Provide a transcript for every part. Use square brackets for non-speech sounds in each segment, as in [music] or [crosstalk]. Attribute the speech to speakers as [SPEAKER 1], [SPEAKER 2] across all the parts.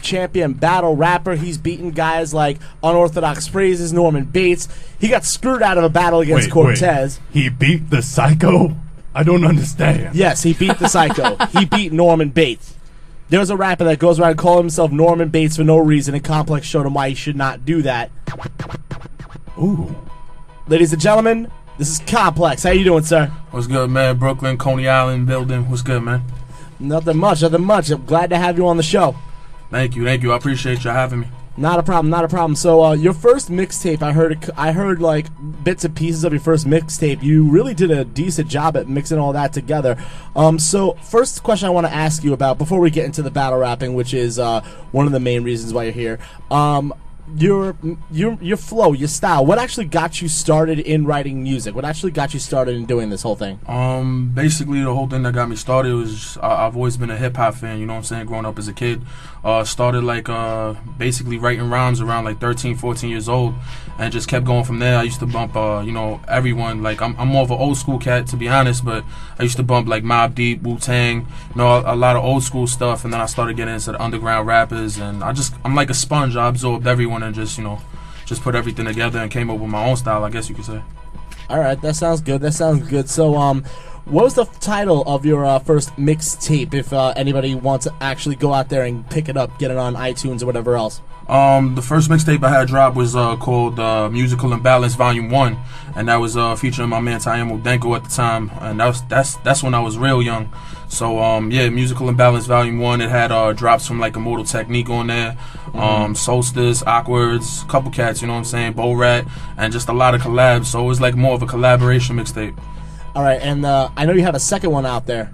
[SPEAKER 1] champion battle rapper. He's beaten guys like Unorthodox Phrases, Norman Bates. He got screwed out of a battle against
[SPEAKER 2] Wait, wait.
[SPEAKER 1] Cortez.
[SPEAKER 2] He beat the psycho? I don't understand.
[SPEAKER 1] Yes, he beat the Psycho. he [laughs] beat Norman Bates. There's a rapper that goes around calling himself Norman Bates for no reason, and Complex showed him why he should not do that.
[SPEAKER 2] Ooh.
[SPEAKER 1] Ladies and gentlemen, this is Complex. How you doing, sir?
[SPEAKER 3] What's good, man? Brooklyn, Coney Island building. What's good, man?
[SPEAKER 1] Nothing much, nothing much. I'm glad to have you on the show.
[SPEAKER 3] Thank you, thank you. I appreciate you having me.
[SPEAKER 1] Not a problem, not a problem. So, uh, your first mixtape, I heard, I heard like bits and pieces of your first mixtape. You really did a decent job at mixing all that together. Um, so, first question I want to ask you about before we get into the battle rapping, which is uh, one of the main reasons why you're here. Um, your your your flow, your style. What actually got you started in writing music? What actually got you started in doing this whole thing?
[SPEAKER 3] Um, basically, the whole thing that got me started was I, I've always been a hip hop fan. You know what I'm saying? Growing up as a kid, uh, started like uh, basically writing rhymes around like 13, 14 years old, and just kept going from there. I used to bump, uh, you know, everyone. Like I'm, I'm more of an old school cat to be honest, but I used to bump like Mobb Deep, Wu Tang, you know, a, a lot of old school stuff, and then I started getting into the underground rappers, and I just I'm like a sponge. I absorbed everyone and just you know, just put everything together and came up with my own style. I guess you could say.
[SPEAKER 1] All right, that sounds good. That sounds good. So, um, what was the title of your uh, first mixtape? If uh, anybody wants to actually go out there and pick it up, get it on iTunes or whatever else.
[SPEAKER 3] Um, the first mixtape I had dropped was uh, called uh, Musical Imbalance Volume One, and that was uh, featuring my man Tayamo Denko at the time, and that was that's that's when I was real young. So um, yeah, Musical Imbalance Volume One. It had uh, drops from like Immortal Technique on there, um, Solstice, Okwerdz, couple cats, you know what I'm saying, Bo Rat, and just a lot of collabs. So it was like more of a collaboration mixtape.
[SPEAKER 1] All right, and uh, I know you have a second one out there.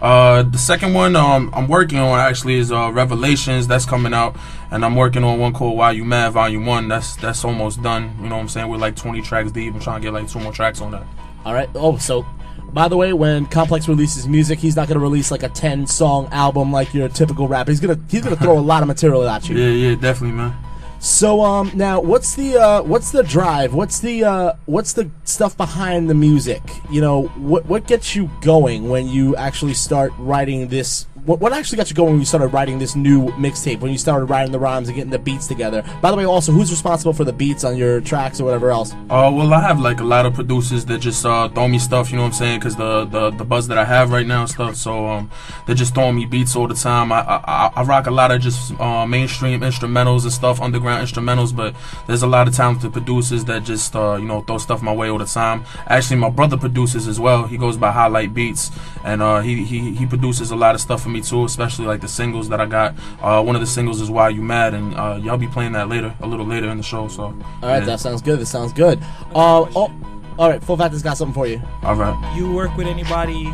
[SPEAKER 3] Uh, the second one um, I'm working on actually is uh, Revelations. That's coming out, and I'm working on one called Why You Mad Volume One. That's that's almost done. You know what I'm saying? We're like 20 tracks deep. I'm trying to get like two more tracks on that.
[SPEAKER 1] All right. Oh, so by the way, when Complex releases music, he's not to release like a 10 song album like your typical rapper. He's gonna he's gonna throw a lot of material at you.
[SPEAKER 3] Yeah, yeah, definitely, man.
[SPEAKER 1] So um now what's the uh what's the drive? What's the uh what's the stuff behind the music? You know, what what gets you going when you actually start writing this what, what actually got you going when you started writing this new mixtape? When you started writing the rhymes and getting the beats together? By the way, also who's responsible for the beats on your tracks or whatever else?
[SPEAKER 3] Uh, well, I have like a lot of producers that just uh, throw me stuff, you know what I'm saying? Because the, the the buzz that I have right now and stuff, so um, they're just throwing me beats all the time. I I, I rock a lot of just uh, mainstream instrumentals and stuff, underground instrumentals, but there's a lot of talented producers that just uh, you know throw stuff my way all the time. Actually, my brother produces as well. He goes by Highlight Beats, and uh, he he he produces a lot of stuff for me too, especially like the singles that I got. Uh, one of the singles is Why You Mad, and uh, y'all be playing that later, a little later in the show. So
[SPEAKER 1] All right,
[SPEAKER 3] yeah.
[SPEAKER 1] that sounds good. That sounds good. Uh, oh, all right, Full Fact has got something for you.
[SPEAKER 3] all right.
[SPEAKER 4] You work with anybody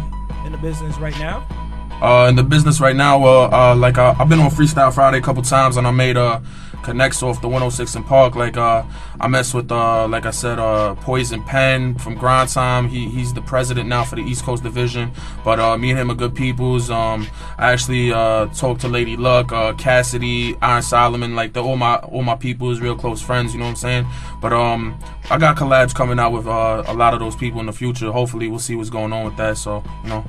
[SPEAKER 4] in the business right now?
[SPEAKER 3] Uh, in the business right now, well, uh, like uh, I've been on Freestyle Friday a couple times, and I made uh connects off the 106 & Park. Like uh, I messed with uh, like I said, uh, Poison Pen from Grind Time. He he's the president now for the East Coast Division. But uh, me and him are good peoples. Um, I actually uh talked to Lady Luck, uh, Cassidy, Iron Solomon. Like all my all my peoples, real close friends. You know what I'm saying? But um, I got collabs coming out with uh, a lot of those people in the future. Hopefully, we'll see what's going on with that. So you know.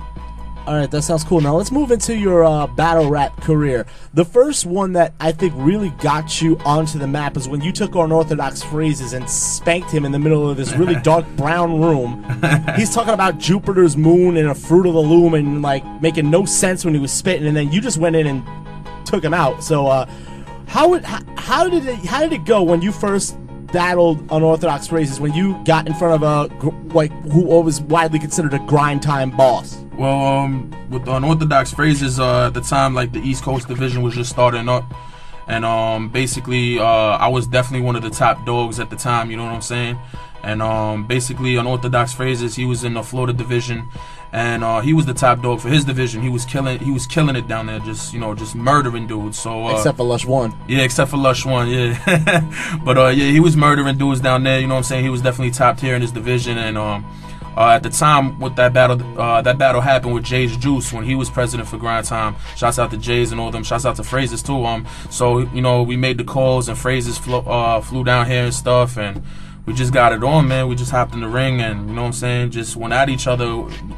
[SPEAKER 1] All right, that sounds cool. Now let's move into your uh, battle rap career. The first one that I think really got you onto the map is when you took unorthodox phrases and spanked him in the middle of this really [laughs] dark brown room. He's talking about Jupiter's moon and a fruit of the loom and like making no sense when he was spitting, and then you just went in and took him out. So, uh, how would how, how did it how did it go when you first battled unorthodox phrases? When you got in front of a like who was widely considered a grind time boss?
[SPEAKER 3] Well, um, with the unorthodox phrases, uh, at the time, like the East Coast division was just starting up, and um, basically, uh, I was definitely one of the top dogs at the time. You know what I'm saying? And um, basically, unorthodox phrases, he was in the Florida division, and uh, he was the top dog for his division. He was killing, he was killing it down there, just you know, just murdering dudes. So uh,
[SPEAKER 1] Except for Lush One.
[SPEAKER 3] yeah, except for Lush One, yeah. [laughs] but uh, yeah, he was murdering dudes down there. You know what I'm saying? He was definitely top tier in his division, and um, uh, at the time with that battle, uh, that battle happened with Jay's Juice when he was president for Grind Time. Shouts out to Jay's and all them. Shouts out to Phrases too. Um, so you know we made the calls and Phrases flo- uh, flew down here and stuff, and we just got it on, man. We just hopped in the ring and you know what I'm saying, just went at each other.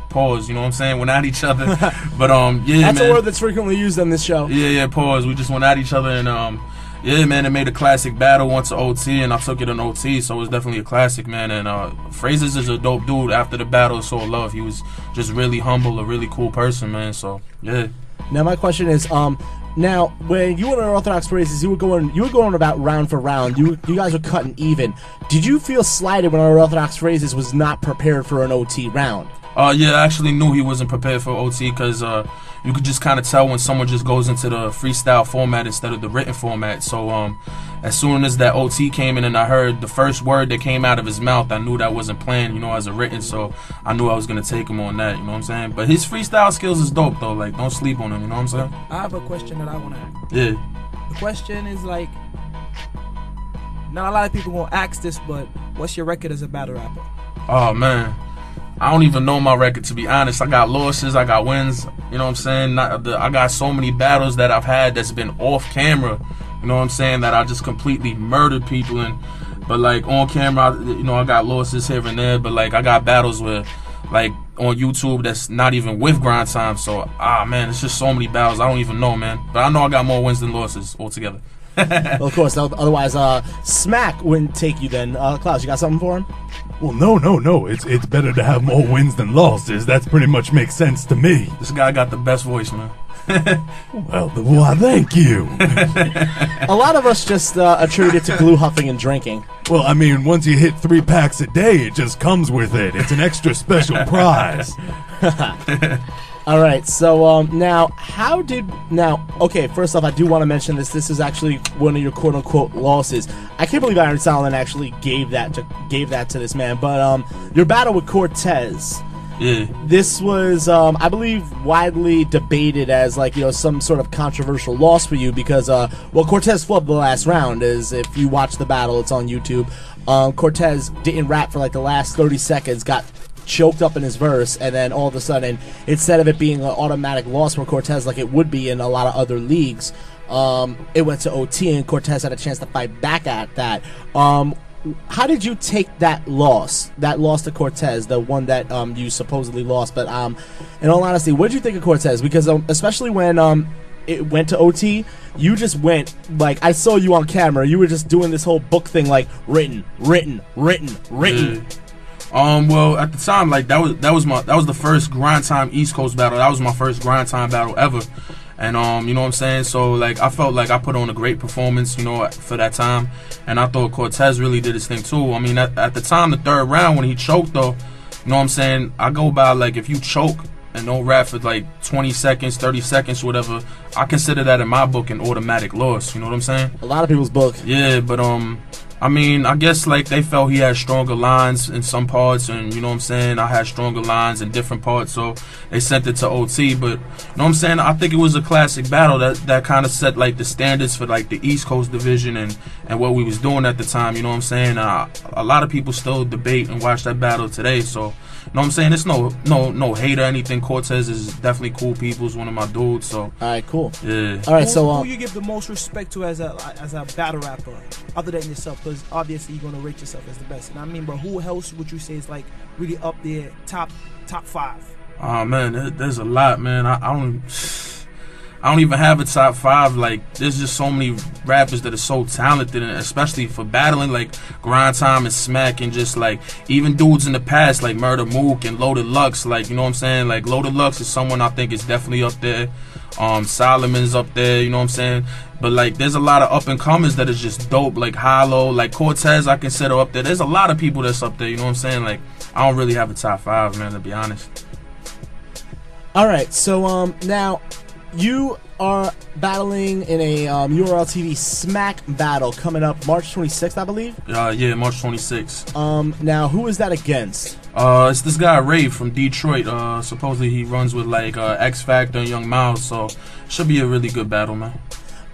[SPEAKER 3] Pause. You know what I'm saying? Went at each other. [laughs] but um, yeah,
[SPEAKER 1] That's
[SPEAKER 3] man.
[SPEAKER 1] a word that's frequently used on this show.
[SPEAKER 3] Yeah, yeah, pause. We just went at each other and um yeah, man, it made a classic battle once to OT and I took it in OT, so it was definitely a classic, man. And uh Phrases is a dope dude after the battle so love. He was just really humble, a really cool person, man. So yeah.
[SPEAKER 1] Now my question is, um, now when you were Unorthodox Phrases, you were going, you were going about round for round. You you guys were cutting even. Did you feel slighted when Orthodox races was not prepared for an OT round?
[SPEAKER 3] Uh, yeah, I actually knew he wasn't prepared for OT because uh, you could just kind of tell when someone just goes into the freestyle format instead of the written format. So um, as soon as that OT came in and I heard the first word that came out of his mouth, I knew that wasn't planned, you know, as a written. So I knew I was gonna take him on that. You know what I'm saying? But his freestyle skills is dope though. Like, don't sleep on him. You know what I'm saying?
[SPEAKER 4] I have a question that I want to ask.
[SPEAKER 3] Yeah.
[SPEAKER 4] The question is like, not a lot of people gonna ask this, but what's your record as a battle rapper?
[SPEAKER 3] Oh man. I don't even know my record to be honest. I got losses, I got wins. You know what I'm saying? Not the, I got so many battles that I've had that's been off camera. You know what I'm saying? That I just completely murdered people and but like on camera, I- you know, I got losses here and there. But like I got battles with like on YouTube that's not even with grind time. So ah man, it's just so many battles. I don't even know, man. But I know I got more wins than losses altogether. [laughs]
[SPEAKER 1] Well, of course. Otherwise, uh, Smack wouldn't take you. Then, uh, Klaus, you got something for him?
[SPEAKER 2] Well, no, no, no. It's it's better to have more wins than losses. That's pretty much makes sense to me.
[SPEAKER 3] This guy got the best voice, man. [laughs]
[SPEAKER 2] Well, th- why, thank you. [laughs]
[SPEAKER 1] A lot of us just uh, attribute it to glue huffing and drinking.
[SPEAKER 2] well, I mean, once you hit three packs a day, it just comes with it. It's an extra special [laughs] prize.
[SPEAKER 1] All right. So um, now, how did now? Okay, first off, I do want to mention this. This is actually one of your quote unquote losses. I can't believe Iron Solomon actually gave that to gave that to this man. But um, your battle with Cortez.
[SPEAKER 3] Yeah.
[SPEAKER 1] This was, um, I believe, widely debated as like you know some sort of controversial loss for you because, uh, well, Cortez flubbed the last round. Is if you watch the battle, it's on YouTube. Um, Cortez didn't rap for like the last thirty seconds, got choked up in his verse, and then all of a sudden, instead of it being an automatic loss for Cortez like it would be in a lot of other leagues, um, it went to OT, and Cortez had a chance to fight back at that. Um, how did you take that loss? That loss to Cortez, the one that um, you supposedly lost. But um, in all honesty, what did you think of Cortez? Because um, especially when um, it went to OT, you just went like I saw you on camera. You were just doing this whole book thing, like written, written, written, written.
[SPEAKER 3] Um, well, at the time, like that was that was my that was the first grind time East Coast battle. That was my first grind time battle ever, and um, you know what I'm saying. So like, I felt like I put on a great performance, you know, for that time, and I thought Cortez really did his thing too. I mean, at, at the time, the third round when he choked, though, you know what I'm saying. I go by like if you choke and don't rap for like 20 seconds, 30 seconds, whatever, I consider that in my book an automatic loss. You know what I'm saying?
[SPEAKER 1] A lot of people's book.
[SPEAKER 3] Yeah, but um, I mean, I guess like they felt he had stronger lines in some parts, and you know what I'm saying. I had stronger lines in different parts, so they sent it to OT. But you know what I'm saying. I think it was a classic battle that that kind of set like the standards for like the East Coast division and and what we was doing at the time. You know what I'm saying. Uh, a lot of people still debate and watch that battle today, so. You know what I'm saying? It's no no no hate or anything. Cortez is definitely cool people. He's one of my dudes. So
[SPEAKER 1] All right, cool.
[SPEAKER 3] yeah.
[SPEAKER 1] All right,
[SPEAKER 4] who,
[SPEAKER 1] so
[SPEAKER 4] who
[SPEAKER 1] um,
[SPEAKER 4] you give the most respect to as a as a battle rapper, other than yourself? Because obviously you're gonna rate yourself as the best. And I mean, but who else would you say is like really up there, top top five?
[SPEAKER 3] Oh man, there's a lot, man. I, I don't, I don't even have a top five. Like, there's just so many rappers that are so talented, and especially for battling, like Grind Time and Smack, and just like even dudes in the past, like Murda Mook and Loaded Lux. Like, you know what I'm saying? Like, Loaded Lux is someone I think is definitely up there. Um, Solomon's up there. You know what I'm saying? But like, there's a lot of up and comers that is just dope. Like Hollow, like Cortez, I consider up there. There's a lot of people that's up there. You know what I'm saying? Like, I don't really have a top five, man. To be honest.
[SPEAKER 1] All right, so um, now you are battling in a um, URL TV Smack battle coming up March 26th, I believe.
[SPEAKER 3] Uh, yeah, March 26th.
[SPEAKER 1] Um, now who is that against?
[SPEAKER 3] Uh, it's this guy Ray from Detroit. Uh, supposedly he runs with like uh, X Factor and Young Miles, so should be a really good battle, man.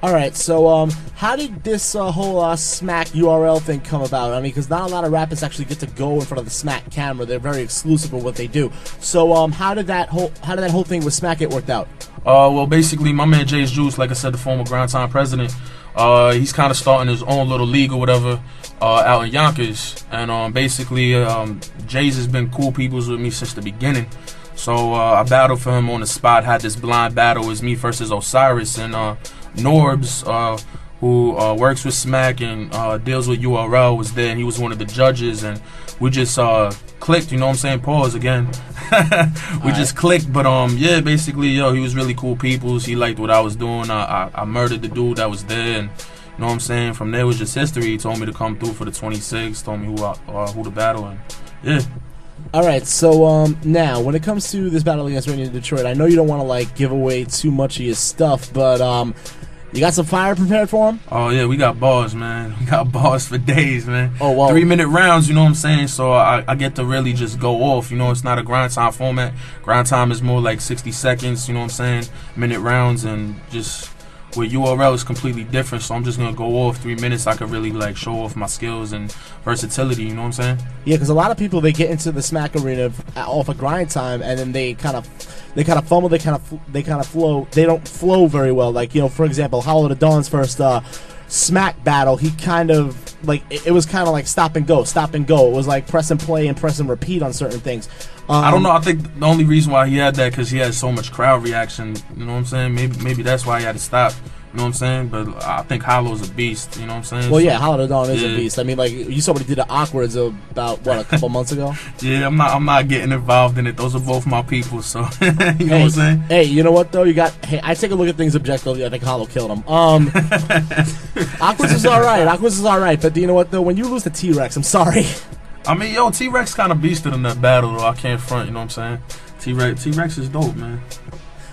[SPEAKER 1] All right, so um, how did this uh, whole uh, Smack URL thing come about? I mean, because not a lot of rappers actually get to go in front of the Smack camera. They're very exclusive with what they do. So um, how did that whole how did that whole thing with Smack get worked out?
[SPEAKER 3] Uh, well, basically, my man Jay's Juice, like I said, the former Grind Time president, uh, he's kind of starting his own little league or whatever uh, out in Yonkers. And um, basically, um, Jay's has been cool peoples with me since the beginning. So uh, I battled for him on the spot, had this blind battle. It was me versus Osiris. And uh, Norbs, uh, who uh, works with Smack and uh, deals with URL, was there. And he was one of the judges. And we just uh, clicked, you know what I'm saying? Pause again. [laughs] we just clicked. But um, yeah, basically, yo, he was really cool peoples. He liked what I was doing. I, I, I murdered the dude that was there. And you know what I'm saying? From there was just history. He told me to come through for the 26, told me who I, uh, who to battle. And yeah.
[SPEAKER 1] All right, so um, now when it comes to this battle against in Detroit, I know you don't want to like give away too much of your stuff, but um, you got some fire prepared for him.
[SPEAKER 3] Oh yeah, we got bars, man. [laughs] We got bars for days, man.
[SPEAKER 1] Oh, wow.
[SPEAKER 3] Three minute rounds, you know what I'm saying? So I, I get to really just go off. You know, it's not a grind time format. Grind time is more like 60 seconds. You know what I'm saying? Minute rounds and just with URL is completely different. So I'm just gonna go off three minutes. I could really like show off my skills and versatility. You know what I'm saying?
[SPEAKER 1] Yeah, because a lot of people they get into the Smack arena f- off of grind time, and then they kind of they kind of fumble, they kind of they kind of flow, they don't flow very well. Like you know, for example, Hollow to Dawn's first uh, Smack battle, he kind of like it, it was kind of like stop and go, stop and go. It was like press and play and press and repeat on certain things. Um,
[SPEAKER 3] I don't know. I think the only reason why he had that because he had so much crowd reaction. You know what I'm saying? Maybe maybe that's why he had to stop. You know what I'm saying? But I think Hollow's a beast. You know what I'm saying?
[SPEAKER 1] Well, yeah, Hollow Dawn is a beast. I mean, like you saw what he did to Okwerdz about what a couple [laughs] months ago.
[SPEAKER 3] Yeah, I'm not. I'm not getting involved in it. Those are both my people. So [laughs] you know what I'm saying?
[SPEAKER 1] hey, you know what though? You got. Hey, I take a look at things objectively. I think Hollow killed him. Um, [laughs] Okwerdz is all right. Okwerdz is all right. But you know what though? When you lose to T Rex, I'm sorry.
[SPEAKER 3] I mean, yo, T Rex kind of beasted in that battle, though. I can't front. You know what I'm saying? T Rex, T Rex is dope, man.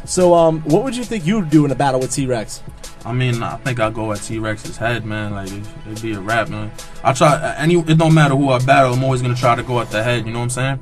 [SPEAKER 1] So, um, what would you think you would do in a battle with T Rex?
[SPEAKER 3] I mean, I think I go at T Rex's head, man. Like it, it'd be a rap, man. I try any. It don't matter who I battle. I'm always gonna try to go at the head. You know what I'm saying?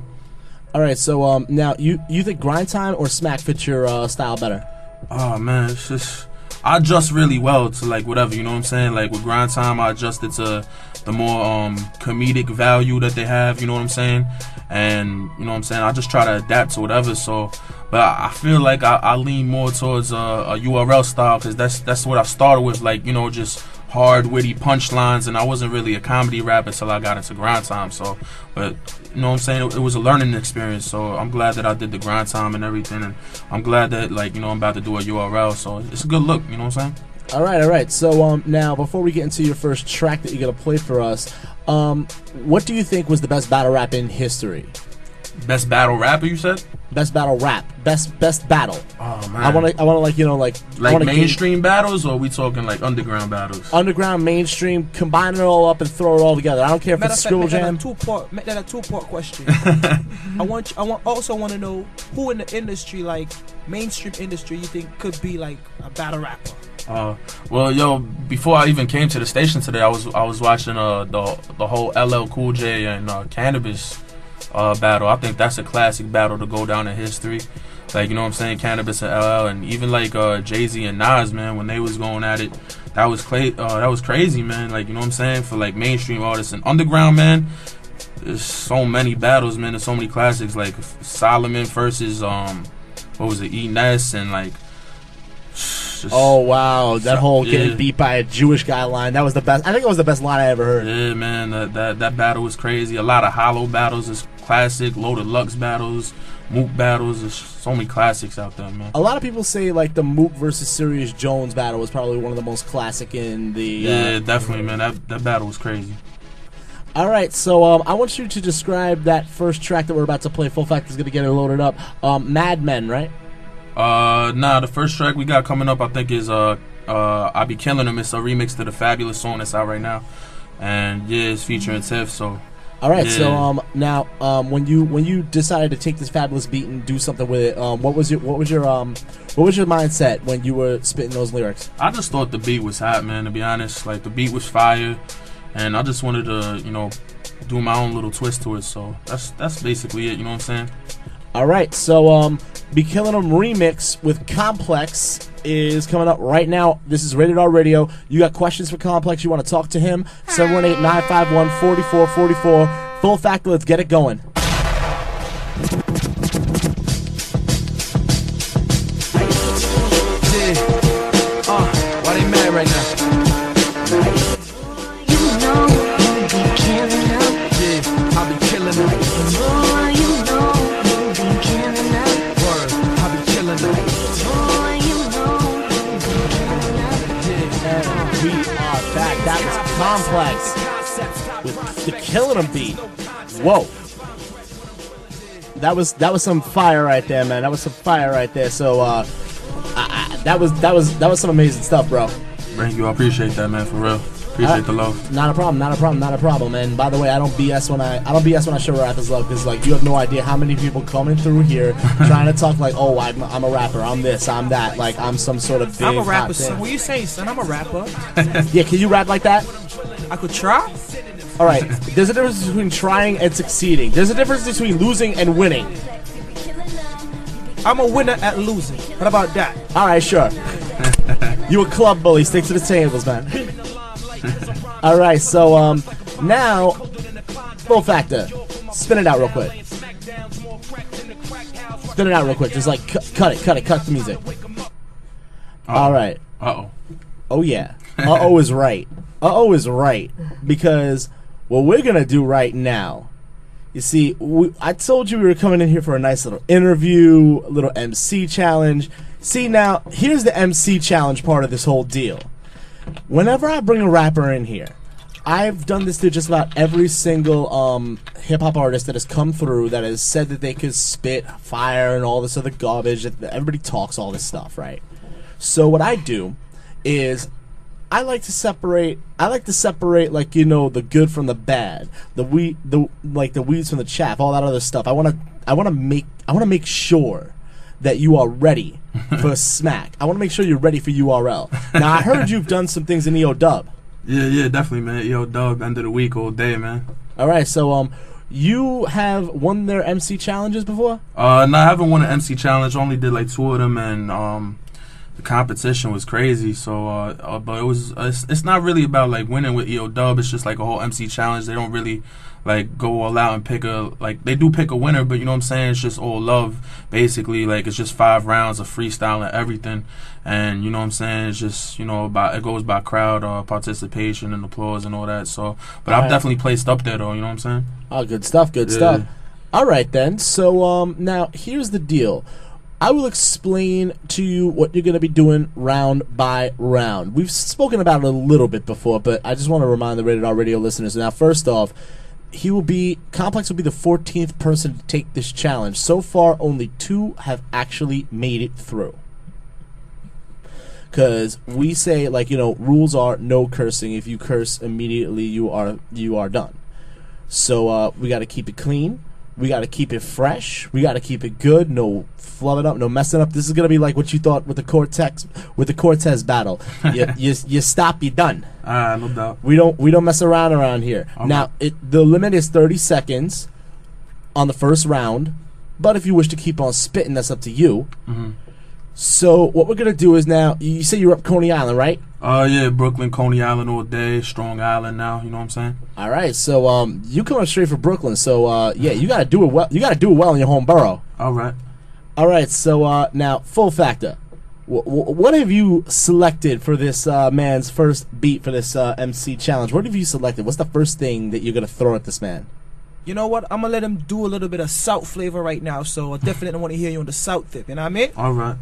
[SPEAKER 1] All right. So, um, now you you think grind time or smack fits your uh, style better?
[SPEAKER 3] Oh man, it's just I adjust really well to like whatever. You know what I'm saying? Like with grind time, I adjusted to the more um comedic value that they have. You know what I'm saying? And you know what I'm saying? I just try to adapt to whatever. So, but I I feel like I, I lean more towards a, a URL style because that's that's what I started with. Like you know, just hard, witty punchlines, and I wasn't really a comedy rapper until I got into grind time. So, but you know what I'm saying? It, it was a learning experience. So I'm glad that I did the grind time and everything, and I'm glad that like you know I'm about to do a URL. So it's a good look. You know what I'm saying?
[SPEAKER 1] All right, all right. So, um, now before we get into your first track that you're gonna play for us, um, what do you think was the best battle rap in history?
[SPEAKER 3] Best battle rapper, you said?
[SPEAKER 1] Best battle rap, best best battle.
[SPEAKER 3] Oh man.
[SPEAKER 1] I want to, I want to like you know like
[SPEAKER 3] like
[SPEAKER 1] wanna
[SPEAKER 3] mainstream battles, or are we talking like underground battles?
[SPEAKER 1] underground, mainstream, combine it all up and throw it all together. I don't care if
[SPEAKER 4] Matter
[SPEAKER 1] it's
[SPEAKER 4] of fact,
[SPEAKER 1] Scribble
[SPEAKER 4] that a
[SPEAKER 1] Jam.
[SPEAKER 4] two part. Make that a two part question. [laughs] I want. I want. Also want to know who in the industry, like mainstream industry, you think could be like a battle rapper.
[SPEAKER 3] Uh, well, yo, before I even came to the station today, I was I was watching uh the the whole LL Cool J and uh, Canibus uh battle. I think that's a classic battle to go down in history. Like you know what I'm saying, Canibus and LL, and even like uh Jay Z and Nas, man, when they was going at it, that was uh, that was crazy, man. Like you know what I'm saying for like mainstream artists and underground, man. There's so many battles, man. There's so many classics like Solomon versus um what was it, E Ness and like.
[SPEAKER 1] Oh wow, that whole getting
[SPEAKER 3] Yeah.
[SPEAKER 1] beat by a Jewish guy line. That was the best. I think it was the best line I ever heard.
[SPEAKER 3] Yeah, man, that, that that battle was crazy. A lot of hollow battles is classic. Loaded Lux battles, Mook battles. There's so many classics out there, man.
[SPEAKER 1] A lot of people say like the Mook versus Serius Jones battle was probably one of the most classic in the.
[SPEAKER 3] Yeah,
[SPEAKER 1] uh,
[SPEAKER 3] definitely, man. That that battle was crazy.
[SPEAKER 1] All right, so um, I want you to describe that first track that we're about to play. Full Fact is going to get it loaded up. Um, Mad Men, right?
[SPEAKER 3] Uh, nah, the first track we got coming up, I think, is uh, uh, I be killing them. It's a remix to the Fabolous song that's out right now, and yeah, it's featuring Tiff. So
[SPEAKER 1] All right, so um, now um, when you when you decided to take this Fabolous beat and do something with it, um, what was your what was your um, what was your mindset when you were spitting those lyrics?
[SPEAKER 3] I just thought the beat was hot, man. To be honest, like the beat was fire, and I just wanted to, you know, do my own little twist to it. So that's that's basically it. You know what I'm saying?
[SPEAKER 1] All right, so um, be killing them remix with Complex is coming up right now. This is Rated R Radio. You got questions for Complex? You want to talk to him? 718-951-4444. Full factor. Let's get it going.
[SPEAKER 5] Killing
[SPEAKER 1] 'Em beat. Whoa. That was that was some fire right there, man. That was some fire right there. So uh, I, I, that was that was that was some amazing stuff, bro.
[SPEAKER 3] Thank you. I appreciate that, man. For real. Appreciate the love.
[SPEAKER 1] Not a problem, not a problem, not a problem. And by the way, I don't BS when I I don't BS when I show rappers love because like you have no idea how many people coming through here [laughs] trying to talk like, oh, I'm, I'm a rapper, I'm this, I'm that, like I'm some sort of big.
[SPEAKER 4] I'm a rapper,
[SPEAKER 1] thing.
[SPEAKER 4] son. What you saying, son? I'm a rapper. [laughs]
[SPEAKER 1] Yeah, can you rap like that?
[SPEAKER 4] I could try.
[SPEAKER 1] All right. There's a difference between trying and succeeding. There's a difference between losing and winning.
[SPEAKER 4] I'm a winner at losing. What about that?
[SPEAKER 1] All right, sure. [laughs] you a club bully. Stick to the tables, man. All right, so um, now full factor. Spin it out real quick. Spin it out real quick. Just like cu- cut it, cut it, cut the music. All right.
[SPEAKER 3] Uh oh.
[SPEAKER 1] Oh yeah. Uh oh is right. Uh oh is right because what we're gonna do right now. You see, we, I told you we were coming in here for a nice little interview, a little MC challenge. See now, here's the MC challenge part of this whole deal. Whenever I bring a rapper in here, I've done this to just about every single um, hip hop artist that has come through that has said that they could spit fire and all this other garbage. that Everybody talks all this stuff, right? So what I do is I like to separate. I like to separate, like you know, the good from the bad, the wheat, the like the weeds from the chaff, all that other stuff. I want to. I want to make. I want to make sure that you are ready [laughs] for smack. I want to make sure you're ready for URL. Now I heard you've done some things in EO Dub.
[SPEAKER 3] Yeah, yeah, definitely, man. Yo, dub, end of the week, all day, man.
[SPEAKER 1] All right, so um, you have won their MC challenges before.
[SPEAKER 3] Uh, no, I haven't won an MC challenge. Only did like two of them, and um, the competition was crazy. So, uh, uh but it was. Uh, it's, it's not really about like winning with EO Dub. It's just like a whole MC challenge. They don't really like go all out and pick a like they do pick a winner, but you know what I'm saying. It's just all love, basically. Like it's just five rounds of freestyle and everything, and you know what I'm saying. It's just you know about it goes by crowd uh, participation and applause and all that. So, but I've
[SPEAKER 1] Alright.
[SPEAKER 3] definitely placed up there though. You know what I'm saying.
[SPEAKER 1] Oh, good stuff, good
[SPEAKER 3] Yeah.
[SPEAKER 1] stuff. All right then. So um, now here's the deal. I will explain to you what you're going to be doing round by round. We've spoken about it a little bit before, but I just want to remind the Rated R Radio listeners. Now, first off, he will be Complex will be the 14th person to take this challenge. So far, only two have actually made it through. Because we say like you know rules are no cursing. If you curse immediately, you are you are done. So uh, we got to keep it clean. We got to keep it fresh. We got to keep it good. No flubbing up. No messing up. This is gonna be like what you thought with the Cortex with the Cortez battle. [laughs] you, you you stop. You done.
[SPEAKER 3] Ah, no doubt.
[SPEAKER 1] We don't we don't mess around around here. Now it the limit is thirty seconds on the first round, but if you wish to keep on spitting, that's up to you. So what we're gonna do is now you say you're up Coney Island, right?
[SPEAKER 3] Uh, yeah, Brooklyn, Coney Island all day, Strong Island now. You know what I'm saying?
[SPEAKER 1] All right. So um, you coming straight for Brooklyn. So uh, yeah, you gotta do it well. You gotta do it well in your home borough.
[SPEAKER 3] All right.
[SPEAKER 1] All right. So uh, now full factor. W- w- what have you selected for this uh, man's first beat for this uh, MC challenge? What have you selected? What's the first thing that you're gonna throw at this man?
[SPEAKER 4] You know what? I'm gonna let him do a little bit of South flavor right now, so I definitely want to hear you on the South tip. You know what I mean?
[SPEAKER 3] All right.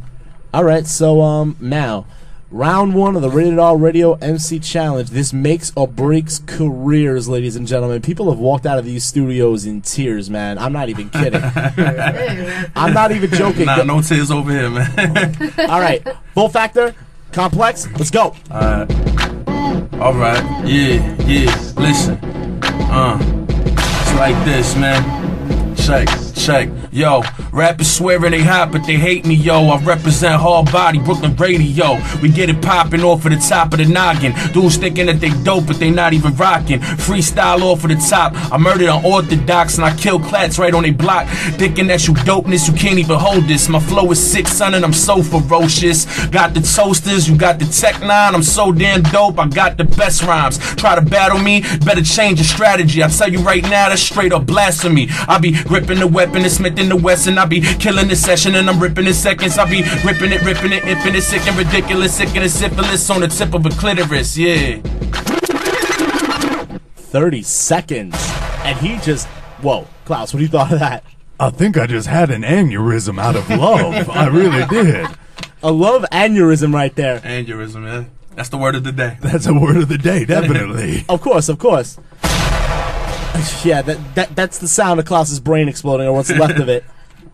[SPEAKER 1] All right, so um, now round one of the Rated R Radio MC Challenge. This makes or breaks careers, ladies and gentlemen. People have walked out of these studios in tears, man. I'm not even kidding. [laughs] I'm not even joking.
[SPEAKER 3] Nah, no tears over here, man. [laughs]
[SPEAKER 1] All right, full factor, complex. Let's go.
[SPEAKER 3] Alright. Alright. Yeah, yeah. Listen. Uh. It's like this, man. Check. Check, yo, rappers swearing they hot, but they hate me, yo. I represent hard body, Brooklyn Radio. We get it popping off of the top of the noggin. Dudes thinking that they dope, but they not even rocking. Freestyle off of the top. I murdered an orthodox and I kill clats right on they block. Thinking that you dopeness, you can't even hold this. My flow is sick, son, and I'm so ferocious. Got the toasters, you got the tech nine. I'm so damn dope, I got the best rhymes. Try to battle me, better change your strategy. I tell you right now, that's straight up blasphemy. I be gripping the weapon and Smith in the Wesson. I be killing the session and I'm ripping in seconds. I be ripping it, ripping it, ipping it, sick and ridiculous, sick and a syphilis on the tip of a clitoris. Yeah.
[SPEAKER 1] 30 seconds. And he just. Whoa. Klaus, what do you thought of that?
[SPEAKER 2] I think I just had an aneurysm out of love. [laughs] I really did.
[SPEAKER 1] A love aneurysm right there.
[SPEAKER 3] Aneurysm, man. That's the word of the day.
[SPEAKER 2] That's a word of the day, [laughs] definitely.
[SPEAKER 1] Of course, of course. [laughs] Yeah, that, that that's the sound of Klaus's brain exploding, or what's left of it. [laughs]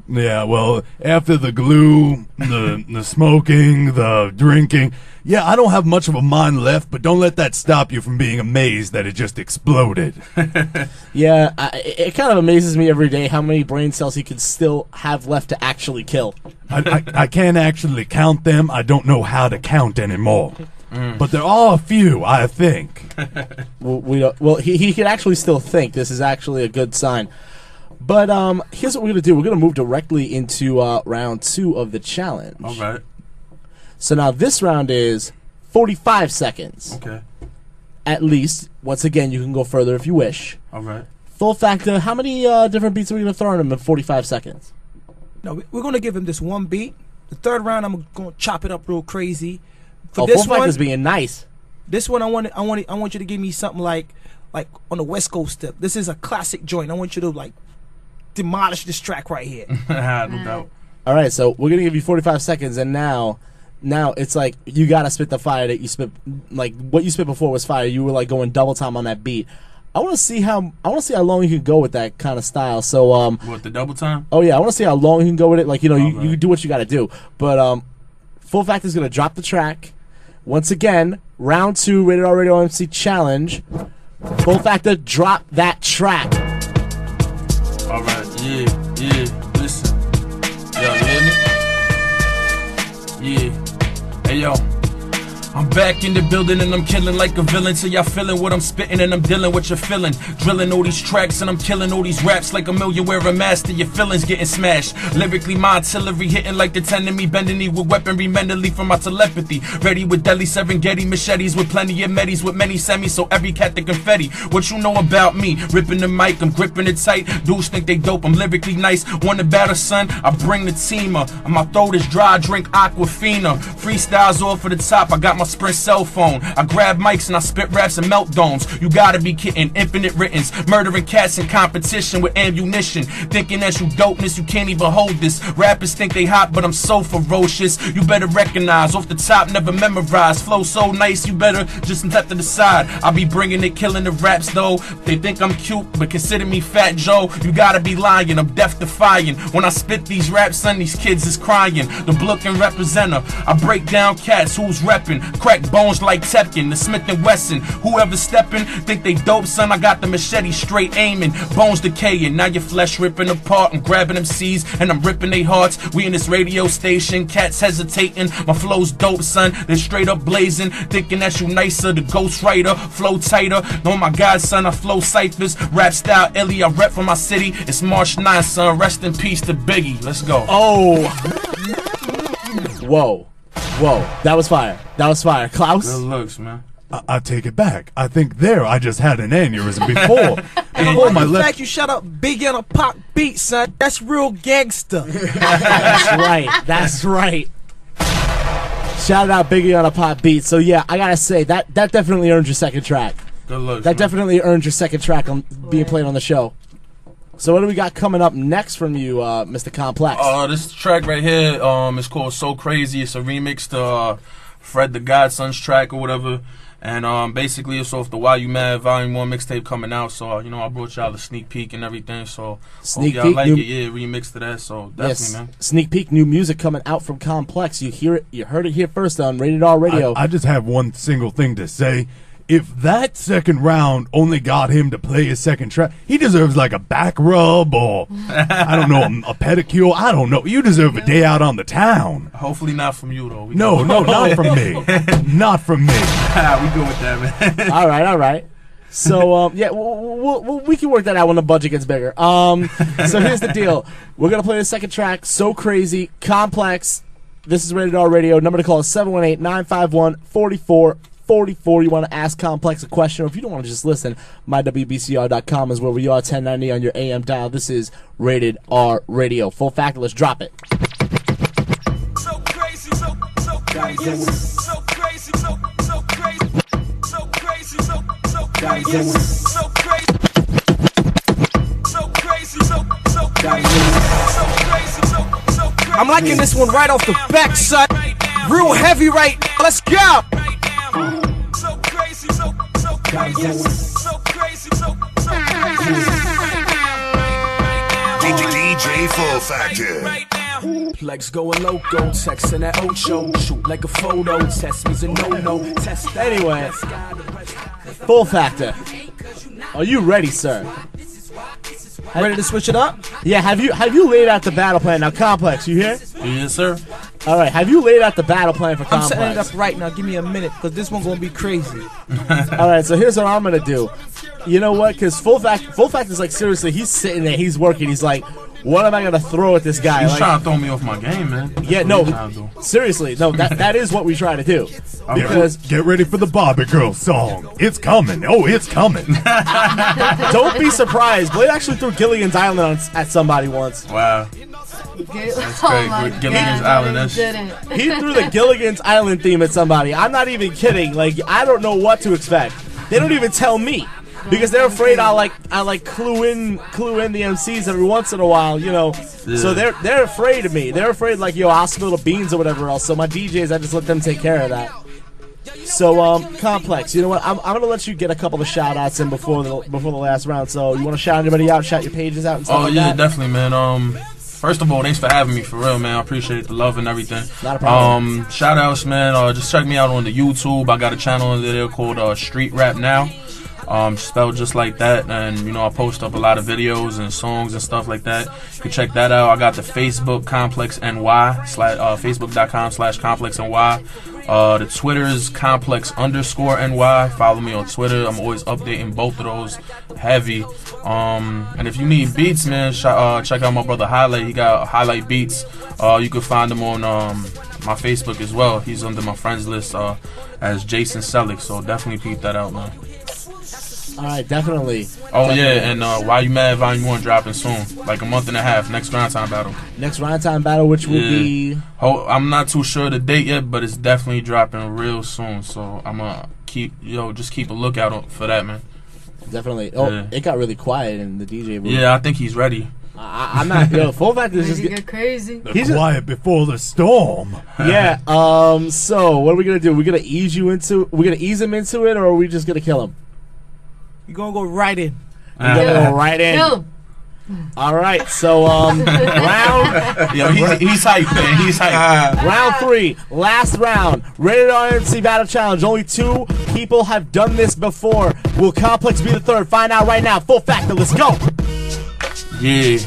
[SPEAKER 2] Yeah, well, after the glue, the the smoking, the drinking, yeah, I don't have much of a mind left, but don't let that stop you from being amazed that it just exploded. [laughs]
[SPEAKER 1] Yeah, I, it it kind of amazes me every day how many brain cells he could still have left to actually kill.
[SPEAKER 2] I, I, I can't actually count them. I don't know how to count anymore. But there are a few, I think. [laughs]
[SPEAKER 1] Well, we don't, well he, he can actually still think. This is actually a good sign. But um, here's what we're gonna do. We're gonna move directly into uh, round two of the challenge.
[SPEAKER 3] All right.
[SPEAKER 1] So now this round is 45 seconds
[SPEAKER 3] Okay.
[SPEAKER 1] at least. Once again, you can go further if you wish.
[SPEAKER 3] All right.
[SPEAKER 1] Full factor. How many uh, different beats are we gonna throw on him in 45 seconds?
[SPEAKER 4] No, we're gonna give him this one beat. The third round, I'm gonna chop it up real crazy. For
[SPEAKER 1] oh,
[SPEAKER 4] this
[SPEAKER 1] full
[SPEAKER 4] one,
[SPEAKER 1] is being nice.
[SPEAKER 4] this one, I want, I want, I want you to give me something like, like on the West Coast step. This is a classic joint. I want you to like demolish this track right here. [laughs]
[SPEAKER 3] no doubt.
[SPEAKER 1] All right, so we're gonna give you 45 seconds, and now, now it's like you gotta spit the fire that you spit. Like what you spit before was fire. You were like going double time on that beat. I want to see how I want to see how long you can go with that kind of style. So, um,
[SPEAKER 3] What, the double time?
[SPEAKER 1] oh yeah, I want to see how long you can go with it. Like you know, you,
[SPEAKER 3] Alright.
[SPEAKER 1] you do what you got to do. But um, Full Fact is gonna drop the track once again. Round two, rated R Radio MC challenge. Full Factor, drop that track.
[SPEAKER 3] All right. Yeah, yeah. Listen. Yo, you hear me? Yeah. Hey, yo. I'm back in the building and I'm killing like a villain. So y'all feeling what I'm spitting and I'm dealing with your feeling. Drilling all these tracks and I'm killing all these raps like a million wearing master. Your feelings getting smashed. Lyrically, my artillery hitting like the enemy, bending me with weaponry mentally from my telepathy. Ready with deadly Serengeti machetes with plenty of medis with many semis. So every cat the confetti. What you know about me? Ripping the mic, I'm gripping it tight. Dudes think they dope, I'm lyrically nice. Want to battle, son? I bring the teamer. My throat is dry, drink Aquafina. Freestyles all for the top, I got my Sprint cell phone. I grab mics and I spit raps and meltdowns. You gotta be kidding, infinite writtens. Murdering cats in competition with ammunition. Thinking that you dopeness, you can't even hold this. Rappers think they hot, but I'm so ferocious. You better recognize, off the top, never memorize. Flow so nice, you better just step to the side. I be bringing it, killing the raps though. They think I'm cute, but consider me Fat Joe. You gotta be lying, I'm death defying. When I spit these raps, son, these kids is crying. The Brooklyn representer, I break down cats who's reppin'. Crack bones like Tepkin, the Smith and Wesson. Whoever steppin', think they dope, son. I got the machete straight aiming, bones decaying. Now your flesh ripping apart. I'm grabbing them C's and I'm ripping they hearts. We in this radio station, cats hesitating. My flow's dope, son. They're straight up blazing, thinking that you nicer. The ghost writer, flow tighter. Oh my God, son, I flow ciphers. Rap style, Illy, I rep for my city. It's March 9, son. Rest in peace to Biggie. Let's go.
[SPEAKER 1] Oh. Whoa. Whoa. That was fire. That was fire. Klaus?
[SPEAKER 3] Good looks, man.
[SPEAKER 2] I, I take it back. I think there I just had an aneurysm before. [laughs] before my
[SPEAKER 4] In
[SPEAKER 2] left.
[SPEAKER 4] fact, you shut up, Big on a pop beat, son. That's real gangster. [laughs]
[SPEAKER 1] That's right. That's right. Shout out Biggie on a pop beat. So yeah, I gotta say that that definitely earned your second track.
[SPEAKER 3] Good looks.
[SPEAKER 1] That
[SPEAKER 3] man.
[SPEAKER 1] definitely earned your second track on being played on the show. So what do we got coming up next from you, uh, Mr. Complex?
[SPEAKER 3] Uh, this track right here, um, is called "So Crazy." It's a remix to uh, Fred the Godson's track or whatever, and um, basically it's off the Why You Mad Volume One mixtape coming out. So uh, you know, I brought y'all a sneak peek and everything. So
[SPEAKER 1] Sneak
[SPEAKER 3] hope y'all
[SPEAKER 1] peek,
[SPEAKER 3] like
[SPEAKER 1] new-
[SPEAKER 3] it. Yeah, remix to that. So definitely,
[SPEAKER 1] yes,
[SPEAKER 3] man.
[SPEAKER 1] sneak peek, new music coming out from Complex. You hear it, you heard it here first on Rated R Radio.
[SPEAKER 2] I, I just have one single thing to say. If that second round only got him to play his second track, he deserves like a back rub or [laughs] I don't know a, a pedicure. I don't know. You deserve a day out on the town.
[SPEAKER 3] Hopefully not from you though. We
[SPEAKER 2] No, no, not from me. [laughs] Not from me.
[SPEAKER 3] we good with that, man. [laughs]
[SPEAKER 1] all right, all right. So um, yeah, we'll, we'll, we'll, can work that out when the budget gets bigger. Um, so here's the deal: we're gonna play the second track. So crazy, complex. This is rated R Radio. Number to call is 718-951-4444. You want to ask Complex a question, or if you don't want to just listen, mywbcr.com is where we are. 1090 on your AM dial. This is rated R Radio. Full fact. Let's drop it.
[SPEAKER 6] so crazy, so so crazy, so crazy, so so crazy, so crazy, so so crazy, so crazy, so crazy, so so crazy, so crazy, so so crazy.
[SPEAKER 7] I'm liking this one right off the back, son. Real heavy right now. Let's go.
[SPEAKER 6] So crazy, so so crazy, so so so
[SPEAKER 8] DJ Full Factor.
[SPEAKER 6] right now.
[SPEAKER 7] Plex going loco, texting that Ocho. Shoot like a photo, test me's a no-no. Test that.
[SPEAKER 1] Anyway, full factor. Are you ready, sir?
[SPEAKER 4] Ready to switch it up?
[SPEAKER 1] Yeah. Have you have you laid out the battle plan now? Complex, you here?
[SPEAKER 3] yes, sir.
[SPEAKER 1] All right. Have you laid out the battle plan for Complex?
[SPEAKER 4] I'm
[SPEAKER 1] complex?
[SPEAKER 4] setting it up right now. Give me a minute, because this one's gonna be crazy. [laughs]
[SPEAKER 1] All right, so here's what I'm gonna do. You know what? Because full fact, full fact is like seriously, he's sitting there, he's working. He's like, what am I gonna throw at this guy?
[SPEAKER 3] He's
[SPEAKER 1] Like,
[SPEAKER 3] trying to throw me off my game, man.
[SPEAKER 1] yeah, no,
[SPEAKER 3] he trying to do?
[SPEAKER 1] seriously, no. That [laughs] that is what we try to do.
[SPEAKER 2] Yeah,
[SPEAKER 1] Because
[SPEAKER 2] get ready for the Barbie Girl song. It's coming. Oh, it's coming. [laughs]
[SPEAKER 1] don't be surprised. Blade actually threw Gilligan's Island on, at somebody once.
[SPEAKER 3] Wow.
[SPEAKER 9] That's
[SPEAKER 3] great. Gilligan's Island, that's-
[SPEAKER 1] He threw the Gilligan's Island theme at somebody. I'm not even kidding. Like I don't know what to expect. They don't even tell me because they're afraid I like I like clue in clue in the MCs every once in a while, you know. So they're they're afraid of me. They're afraid like yo I'll spill the beans or whatever else. So my DJs I just let them take care of that. So um complex, you know what? I'm, I'm gonna let you get a couple of shout outs in before the before the last round. So you want to shout anybody out, shout your pages out and stuff
[SPEAKER 3] Oh
[SPEAKER 1] like
[SPEAKER 3] yeah,
[SPEAKER 1] that.
[SPEAKER 3] definitely, man. Um, first of all, thanks for having me for real, man. I appreciate the love and everything.
[SPEAKER 1] Not a problem.
[SPEAKER 3] Um, shout outs, man. Uh, just check me out on the YouTube. I got a channel in there called uh, Street Rap Now. Um, spelled just like that, and you know I post up a lot of videos and songs and stuff like that. You can check that out. I got the Facebook Complex NY slash uh, Facebook.com slash Complex NY. Uh, the Twitter is Complex underscore NY. Follow me on Twitter. I'm always updating both of those heavy. Um, and if you need beats, man, sh- uh, check out my brother Highlight. He got Highlight Beats. Uh, you can find him on um, my Facebook as well. He's under my friends list uh, as Jason Selick. So definitely peep that out, man.
[SPEAKER 1] All right, definitely.
[SPEAKER 3] Oh yeah, and uh, Why You Mad Volume One dropping soon, like a month and a half. Next grind time battle.
[SPEAKER 1] Next round time battle, which will
[SPEAKER 3] Yeah.
[SPEAKER 1] be
[SPEAKER 3] Ho- I'm not too sure the date yet, but it's definitely dropping real soon. So I'm gonna keep yo just keep a lookout for that, man.
[SPEAKER 1] definitely. Oh,
[SPEAKER 3] Yeah.
[SPEAKER 1] it got really quiet in the DJ booth.
[SPEAKER 3] Yeah, I think he's ready.
[SPEAKER 1] I, I'm not. Yo, [laughs] full fact is
[SPEAKER 9] Did
[SPEAKER 1] just get,
[SPEAKER 9] get crazy?
[SPEAKER 2] The
[SPEAKER 1] He's a-
[SPEAKER 2] quiet before the storm. [laughs]
[SPEAKER 1] yeah. Um. So what are we gonna do? We're gonna ease you into. We're gonna ease him into it, or are we just gonna kill him?
[SPEAKER 4] You gonna go right in.
[SPEAKER 1] We're gonna go right in.
[SPEAKER 9] Kill him.
[SPEAKER 1] All right. So um, [laughs] round
[SPEAKER 3] Yo, he's, he's hype, man. He's hype.
[SPEAKER 1] round three, last round. Rated R MC Battle Challenge. Only two people have done this before. Will Complex be the third? Find out right now. Full factor. Let's go.
[SPEAKER 3] Yeah.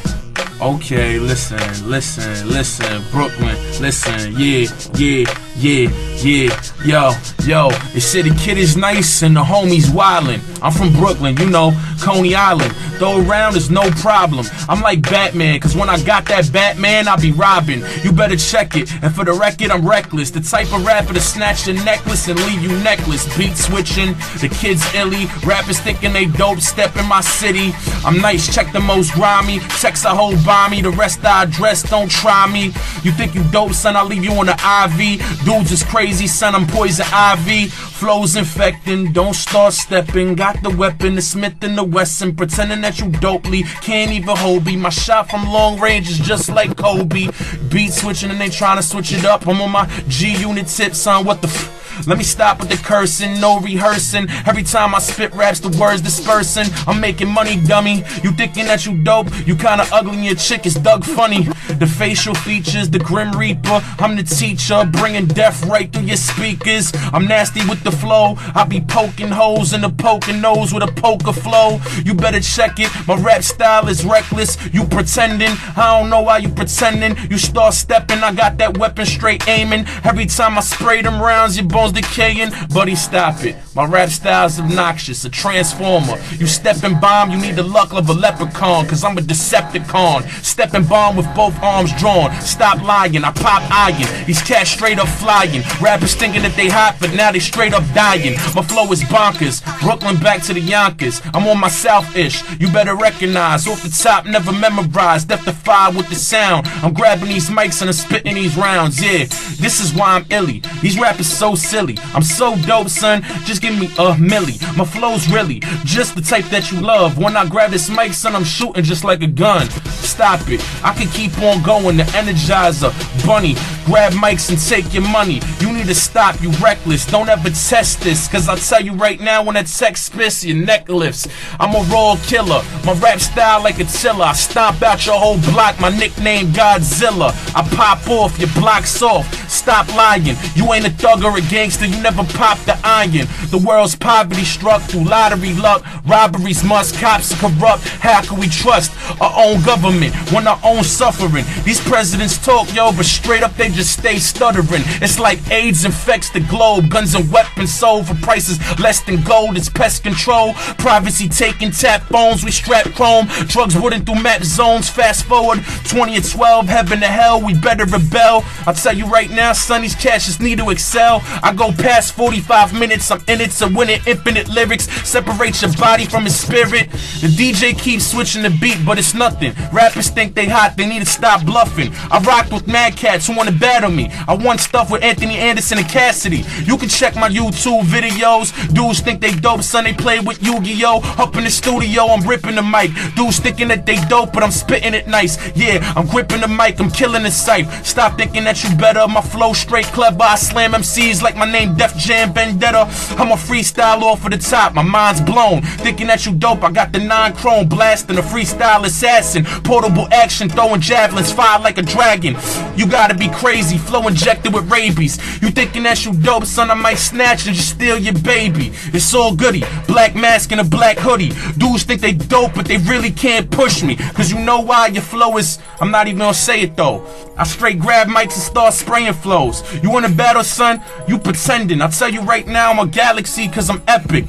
[SPEAKER 3] Okay, listen, listen, listen, Brooklyn, listen, yeah, yeah, yeah, yeah, yo, yo, the city kid is nice and the homies wildin'. I'm from Brooklyn, you know, Coney Island. Throw around is no problem. I'm like Batman, cause when I got that Batman, I be robbing. You better check it, and for the record, I'm reckless. The type of rapper to snatch your necklace and leave you necklace. Beat switching, the kids illy, rappers thinking they dope, step in my city. I'm nice, check the most grimy, checks a whole bomby, the rest I address, don't try me. You think you dope, son, I'll leave you on the IV. Dudes is crazy, son, I'm poison ivy. Flows infecting, don't start stepping. Got the weapon, the Smith and the Wesson, pretending that you dopely can't even hold me. My shot from long range is just like Kobe. Beat switching and they trying to switch it up. I'm on my G unit tip, son. What the f? Let me stop with the cursing, no rehearsing. Every time I spit raps, the words dispersing. I'm making money, dummy. You thinking that you dope? You kinda ugly your chick is Doug Funnie. The facial features, the Grim Reaper. I'm the teacher, bringing death right through your speakers. I'm nasty with the flow. I be poking holes in the poking nose with a poker flow. You better check it. My rap style is reckless. You pretending. I don't know why you pretending. You start stepping. I got that weapon straight aiming. Every time I spray them rounds, your bones decaying. Buddy, stop it. My rap style's obnoxious. A transformer. You stepping bomb, you need the luck of a leprechaun. Cause I'm a Decepticon. Stepping bomb with both arms drawn. Stop lying. I pop iron. These cats straight up flying. Rappers thinking that they hot, but now they straight up dying. My flow is bonkers. Brooklyn back to the Yonkers. I'm on my south-ish. You better recognize. Off the top, never memorized. Death defy with the sound. I'm grabbing these mics and I'm spitting these rounds. Yeah, this is why I'm illy. These rappers so silly. I'm so dope, son. Just give me a milli. My flow's really just the type that you love. When I grab this mic, son, I'm shooting just like a gun. Stop it. I can keep on going. The Energizer, Bunny. Grab mics and take your money. You need to stop. You reckless. Don't ever test this. Cause I'll tell you right now when that text spits, your neck lifts. I'm a raw killer. My rap style like a tiller. I stomp out your whole block. My nickname Godzilla. I pop off. Your block's off. Stop lying. You ain't a thug or a gangster. You never pop the iron. The world's poverty struck through lottery luck. Robberies must. Cops corrupt. How can we trust our own government when our own suffering? These presidents talk, yo, but straight up they just stay stuttering. It's like AIDS infects the globe. Guns and weapons sold for prices less than gold. It's pest control. Privacy taking tap phones. We strap chrome. Drugs wooden through map zones. Fast forward 20 and 12. Heaven to hell. We better rebel. I'll tell you right now, son, these cats just need to excel. I go past 45 minutes. I'm in it to win it. Infinite lyrics. Separate your body from his spirit. The DJ keeps switching the beat, but it's nothing. Rappers think they hot. They need to stop bluffing. I rocked with mad cats who want to battle me. I won stuff with Anthony Anderson and Cassidy. You can check my YouTube videos. Dudes think they dope, son. They play with Yu-Gi-Oh! Up in the studio, I'm ripping the mic. Dudes thinking that they dope, but I'm spitting it nice. Yeah, I'm gripping the mic, I'm killing the sight. Stop thinking that you better. My flow straight clever. I slam MCs like my name Def Jam Vendetta. I'm a freestyle off of the top. My mind's blown. Thinking that you dope, I got the nine chrome blasting a freestyle assassin. Portable action, throwing javelins, fire like a dragon. You gotta be crazy, flow injected with rabies. You thinking that you dope, son? I might snatch and just steal your baby. It's all goody. Black mask and a black hoodie. Dudes think they dope, but they really can't push me. Cause you know why your flow is. I'm not even gonna say it though. I straight grab mics and start spraying flows. You wanna battle, son? You pretending. I tell you right now, I'm a galaxy cause I'm epic.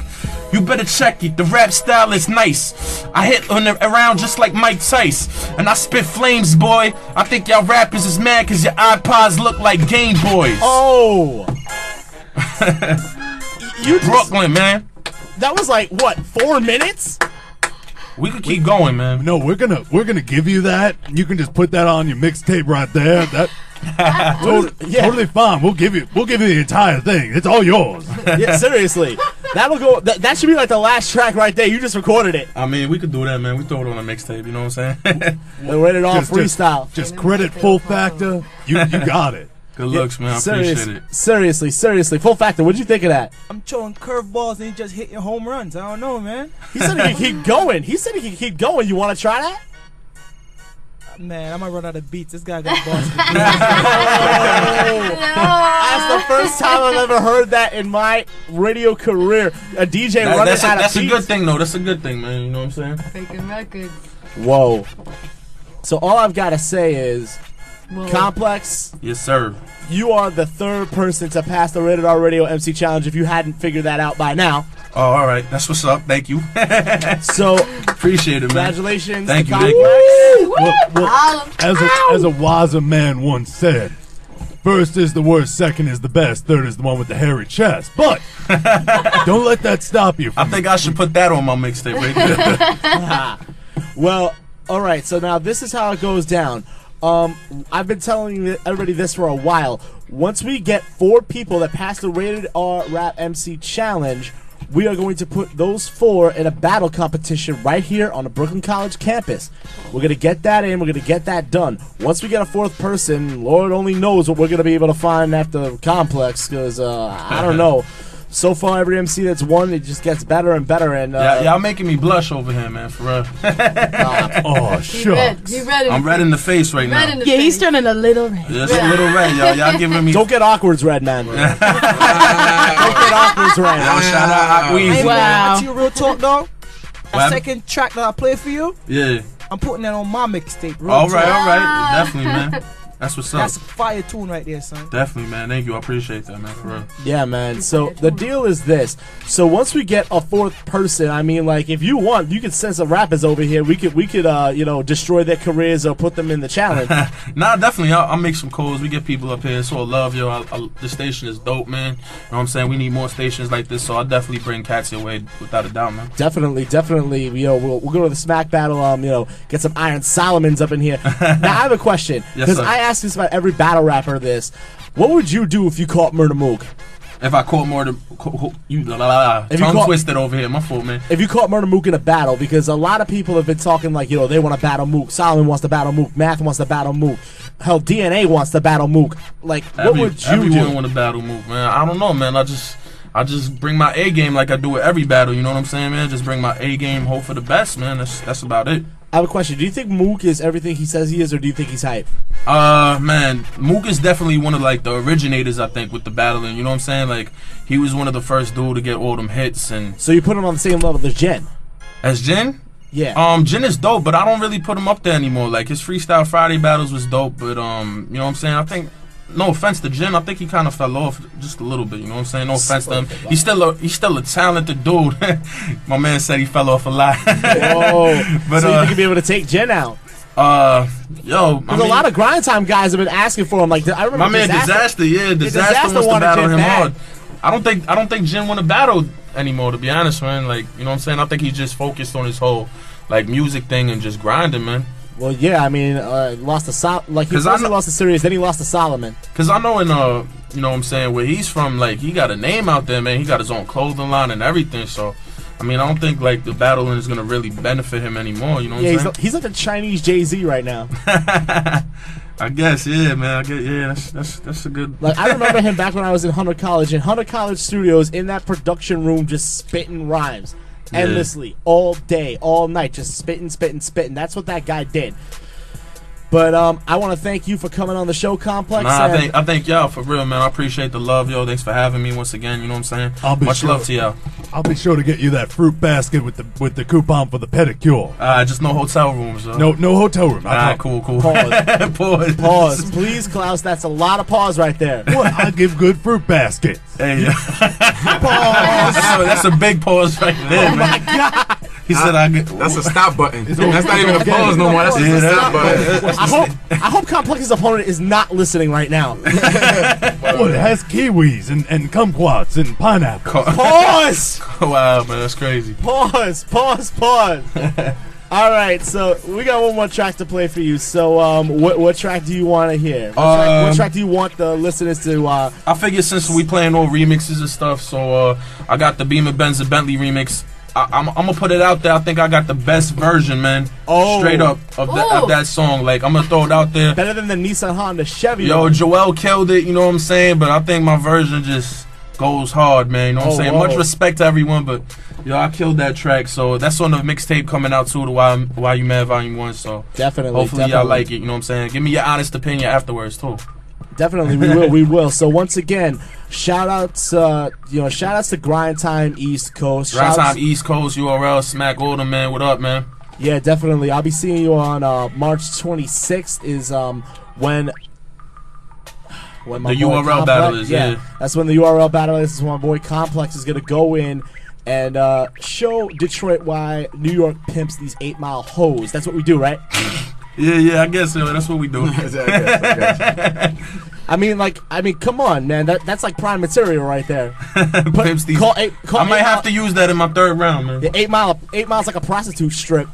[SPEAKER 3] You better check it. The rap style is nice. I hit on the, around just like Mike Tice. And I spit flames, boy. I think y'all rappers is mad cause your iPods look like Game Boys.
[SPEAKER 1] Oh. [laughs] you just,
[SPEAKER 3] Brooklyn, man.
[SPEAKER 1] that was like what four minutes?
[SPEAKER 3] We could keep going, man.
[SPEAKER 2] No, we're gonna we're gonna give you that. You can just put that on your mixtape right there. That [laughs] totally,
[SPEAKER 1] Yeah.
[SPEAKER 2] totally fine. We'll give you we'll give you the entire thing. It's all yours. [laughs]
[SPEAKER 1] Yeah, seriously. That'll go. That, that should be like the last track right there. You just recorded it.
[SPEAKER 3] I mean, we could do that, man. We throw it on a mixtape, you know what I'm saying? [laughs]
[SPEAKER 1] And read it all
[SPEAKER 2] Just- just-
[SPEAKER 1] freestyle.
[SPEAKER 2] Just credit full factor. You you got it.
[SPEAKER 3] Good looks, man. I
[SPEAKER 1] Serious-
[SPEAKER 3] appreciate it.
[SPEAKER 1] Seriously, seriously. Full factor. What'd you think of that?
[SPEAKER 4] I'm throwing curveballs and he just hitting home runs. I don't know, man.
[SPEAKER 1] He said he could keep going. He said he could keep going. You want to try that?
[SPEAKER 4] Man, I might run out of beats. This guy got boss. [laughs]
[SPEAKER 1] That's the first time I've ever heard that in my radio career. A DJ
[SPEAKER 3] That-
[SPEAKER 1] running
[SPEAKER 3] that's a,
[SPEAKER 1] out of
[SPEAKER 3] that's a good thing, though. That's a good thing, man. You know what I'm saying?
[SPEAKER 5] Breaking records.
[SPEAKER 1] Whoa. So all I've got to say is,
[SPEAKER 5] Whoa.
[SPEAKER 1] Complex,
[SPEAKER 3] Yes, sir.
[SPEAKER 1] you are the third person to pass the Rated R Radio MC Challenge. If you hadn't figured that out by now,
[SPEAKER 3] Oh, all right. That's what's up. Thank you. [laughs]
[SPEAKER 1] so
[SPEAKER 3] appreciate it, man.
[SPEAKER 1] congratulations.
[SPEAKER 3] Thank you, thank
[SPEAKER 1] Complex.
[SPEAKER 2] Well, well, as a as a wiser man once said, first is the worst, second is the best, third is the one with the hairy chest. But [laughs] don't let that stop you.
[SPEAKER 3] I
[SPEAKER 2] From
[SPEAKER 3] think I should put that on my mixtape right there. [laughs]
[SPEAKER 1] Well, all right. So now this is how it goes down. Um, I've been telling everybody this for a while. Once we get four people that pass the rated R rap MC challenge, we are going to put those four in a battle competition right here on the Brooklyn College campus. We're going to get that in. We're going to get that done. Once we get a fourth person, Lord only knows what we're going to be able to find at the complex because uh, I don't [laughs] know. So far, every MC that's won, it just gets better and better. And uh,
[SPEAKER 3] Yeah, y'all making me blush over here, man. For real. [laughs]
[SPEAKER 2] Oh,
[SPEAKER 9] He red. He red.
[SPEAKER 3] I'm red in the face right now.
[SPEAKER 9] in the
[SPEAKER 4] Yeah, he's turning a little red.
[SPEAKER 3] Just a little red, y'all. Y'all giving me.
[SPEAKER 1] don't get awkwards, red man. [laughs] don't get awkwards, red.
[SPEAKER 3] Y'all shout out Hot
[SPEAKER 4] Hey, wow. to you real talk though. That second track that I played for you,
[SPEAKER 3] Yeah.
[SPEAKER 4] I'm putting that on my mixtape.
[SPEAKER 3] All right,
[SPEAKER 4] talk.
[SPEAKER 3] all right. Definitely, man. [laughs] That's what's up.
[SPEAKER 4] That's a fire tune right there, son.
[SPEAKER 3] Definitely, man. Thank you. I appreciate that, man. For real.
[SPEAKER 1] Yeah, man. So the deal is this. So once we get a fourth person, I mean, like, if you want, you could send some rappers over here. We could, we could, uh, you know, destroy their careers or put them in the challenge. [laughs]
[SPEAKER 3] Nah, definitely. I'll, I'll make some calls. We get people up here. It's all love, yo. I, I, the station is dope, man. You know what I'm saying? We need more stations like this, so I'll definitely bring cats your way without a doubt, man.
[SPEAKER 1] definitely, definitely. You know, we'll, we'll go to the smack battle. Um, you know, get some Iron Solomons up in here. [laughs] now I have a question
[SPEAKER 3] Yes,
[SPEAKER 1] because
[SPEAKER 3] sir.
[SPEAKER 1] I ask this about every battle rapper. This, what would you do if you caught Murda Mook?
[SPEAKER 3] If I caught than you, la, la, la.
[SPEAKER 1] If you
[SPEAKER 3] tongue
[SPEAKER 1] caught-
[SPEAKER 3] twisted over here, my fault, man.
[SPEAKER 1] If you caught Murda Mook in a battle, because a lot of people have been talking like, you know, they want to battle Mook. Solomon wants to battle Mook. Math wants to battle Mook. Hell, DNA wants to battle Mook. Like, what
[SPEAKER 3] Every-
[SPEAKER 1] would you
[SPEAKER 3] everyone
[SPEAKER 1] do?
[SPEAKER 3] want to battle Mook, man. I don't know, man. I just, I just bring my A game like I do with every battle. You know what I'm saying, man? Just bring my A game, hope for the best, man. That's that's about it.
[SPEAKER 1] I have a question. Do you think Mook is everything he says he is, or do you think he's hype?
[SPEAKER 3] Uh, man, Mook is definitely one of like the originators, I think, with the battling. You know what I'm saying? Like he was one of the first dude to get all them hits, and
[SPEAKER 1] So you put him on the same level as Jin?
[SPEAKER 3] as Jin?
[SPEAKER 1] Yeah.
[SPEAKER 3] Um, Jin is dope, but I don't really put him up there anymore. Like his Freestyle Friday battles was dope, but um, you know what I'm saying? I think no offense to Jin, I think he kind of fell off just a little bit. You know what I'm saying? No offense to him. He's still a he's still a talented dude. [laughs] My man said he fell off a lot. [laughs]
[SPEAKER 1] Whoa.
[SPEAKER 3] But,
[SPEAKER 1] so you
[SPEAKER 3] uh,
[SPEAKER 1] think you'd be able to take Jin out?
[SPEAKER 3] uh, yo,
[SPEAKER 1] There's a lot of grind time guys have been asking for him. Like I remember
[SPEAKER 3] my man Disaster, yeah, Disaster,
[SPEAKER 1] Disaster
[SPEAKER 3] wants to battle him
[SPEAKER 1] bad.
[SPEAKER 3] hard. I don't think I don't think Jin want to battle anymore. To be honest, man, like you know what I'm saying. I think he's just focused on his whole like music thing and just grinding, man.
[SPEAKER 1] Well, yeah. I mean, uh, lost to Sol- like he first
[SPEAKER 3] know-
[SPEAKER 1] lost to Serius, then he lost to Solomon.
[SPEAKER 3] Cause I know in uh, you know what I'm saying, where he's from, like he got a name out there, man. He got his own clothing line and everything. So, I mean, I don't think like the battling is gonna really benefit him anymore. You know what
[SPEAKER 1] Yeah,
[SPEAKER 3] I'm
[SPEAKER 1] he's,
[SPEAKER 3] saying?
[SPEAKER 1] like- he's like the Chinese Jay Z right now. [laughs]
[SPEAKER 3] I guess, yeah, man. I get, yeah, that's that's that's a good.
[SPEAKER 1] Like I remember [laughs] him back when I was in Hunter College in Hunter College Studios in that production room, just spitting rhymes
[SPEAKER 3] Yeah.
[SPEAKER 1] endlessly, all day, all night, just spitting, spitting, spitting. That's what that guy did. But um, I want to thank you for coming on the show, Complex.
[SPEAKER 3] Nah, I
[SPEAKER 1] and-
[SPEAKER 3] think I thank y'all for real, man. I appreciate the love, yo. Thanks for having me once again. You know what I'm saying?
[SPEAKER 2] I'll be
[SPEAKER 3] Much
[SPEAKER 2] sure.
[SPEAKER 3] love to y'all.
[SPEAKER 2] I'll be sure to get you that fruit basket with the with the coupon for the pedicure.
[SPEAKER 3] Uh, just no hotel rooms, though.
[SPEAKER 2] No, no hotel room. I
[SPEAKER 3] Alright, cool, cool.
[SPEAKER 1] Pause. [laughs]
[SPEAKER 3] Pause.
[SPEAKER 1] Pause, please, Klaus. That's a lot of pause right there.
[SPEAKER 2] What? I give good fruit baskets.
[SPEAKER 3] Hey, [laughs] yeah. that's, a, that's a big pause right there,
[SPEAKER 1] Oh
[SPEAKER 3] man. He said I get.
[SPEAKER 10] That's a stop button. That's not even a pause no more. That's
[SPEAKER 3] Yeah,
[SPEAKER 10] a
[SPEAKER 3] that-
[SPEAKER 10] stop button.
[SPEAKER 1] I hope I hope Complex's opponent is not listening right now. [laughs]
[SPEAKER 2] Well, it has kiwis and, and kumquats and pineapple.
[SPEAKER 1] Pause. [laughs]
[SPEAKER 3] wow, man, that's crazy.
[SPEAKER 1] Pause. Pause. Pause. [laughs] All right, so we got one more track to play for you. So, um, what what track do you want to hear? What, track, what
[SPEAKER 3] Um,
[SPEAKER 1] track do you want the listeners to? Uh,
[SPEAKER 3] I figured since we playing all remixes and stuff, so uh, I got the Beam Beamer Benz and Bentley remix. I, I'm, I'm gonna put it out there. I think I got the best version, man.
[SPEAKER 1] Oh.
[SPEAKER 3] straight up of, that of that song. Like I'm gonna throw it out there.
[SPEAKER 1] better than the Nissan Honda Chevy.
[SPEAKER 3] Yo, Joel killed it. You know what I'm saying? But I think my version just goes hard, man. You know what
[SPEAKER 1] Oh,
[SPEAKER 3] I'm saying?
[SPEAKER 1] whoa.
[SPEAKER 3] Much respect to everyone, but yo, I killed that track. So that's on the mixtape coming out too. The Why Why You Mad Volume One. So
[SPEAKER 1] definitely.
[SPEAKER 3] hopefully
[SPEAKER 1] definitely.
[SPEAKER 3] y'all like it. You know what I'm saying? Give me your honest opinion afterwards too.
[SPEAKER 1] Definitely, we will. We will. So once again, shout outs. Uh, you know, shout outs to Grind Time East Coast. Outs-
[SPEAKER 3] time East Coast URL Smack Order man. What up, man?
[SPEAKER 1] Yeah, definitely. I'll be seeing you on uh, March 26th. Is um when when
[SPEAKER 3] The
[SPEAKER 1] boy
[SPEAKER 3] URL battle is, yeah.
[SPEAKER 1] That's when the URL battle is. Is when my boy Complex is gonna go in and uh, show Detroit why New York pimps these eight mile hoes. That's what we do, right? [laughs]
[SPEAKER 3] Yeah, yeah. I guess so. That's what we do. [laughs] [laughs]
[SPEAKER 1] I mean, like, I mean, come on, man. That that's like prime material right there. [laughs]
[SPEAKER 3] Pimps these-
[SPEAKER 1] call eight. Call
[SPEAKER 3] I might
[SPEAKER 1] eight
[SPEAKER 3] have
[SPEAKER 1] mile-
[SPEAKER 3] to use that in my third round, man.
[SPEAKER 1] Yeah, eight mile. Eight miles like a prostitute strip.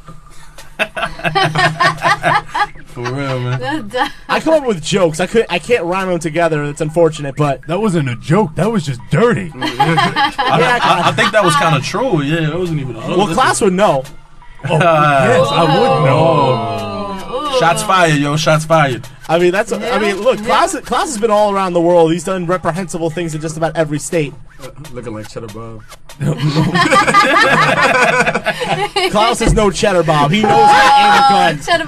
[SPEAKER 3] For real, man.
[SPEAKER 1] I come up with jokes. I could. I can't rhyme them together. It's unfortunate, but
[SPEAKER 2] That wasn't a joke. That was just dirty.
[SPEAKER 3] I, I, I think that was kind of true. Yeah, it wasn't even a joke.
[SPEAKER 1] well, Klaus would know.
[SPEAKER 2] Oh, yes, I would know. Oh.
[SPEAKER 3] Shots fired, yo. Shots fired.
[SPEAKER 1] I mean, that's. I mean, look, Klaus. Klaus has been all around the world. He's done reprehensible things in just about every state.
[SPEAKER 10] Uh, looking like Cheddar Bob. [laughs]
[SPEAKER 1] Klaus is no cheddar Bob. He knows how to aim a oh, gun.
[SPEAKER 5] Shut up.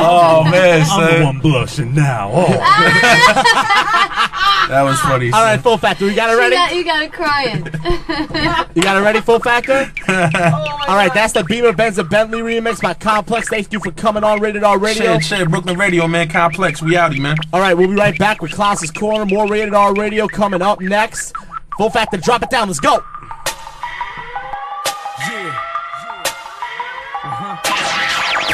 [SPEAKER 3] Oh man,
[SPEAKER 2] I'm the one blushing now. Oh, [laughs] [laughs]
[SPEAKER 3] That was funny.
[SPEAKER 1] All right, full factor. You got it ready?
[SPEAKER 5] got, you got it crying. [laughs]
[SPEAKER 1] You got it ready, full factor? [laughs] Oh, All right, that's the Beamer Benz and Bentley remix by Complex. Thank you for coming on Rated R Radio.
[SPEAKER 3] Shit, shit, Brooklyn Radio, man. Complex, we outie, man.
[SPEAKER 1] All right, we'll be right back with Klaus's Corner. More Rated R Radio coming up next. Full factor, drop it down. Let's go.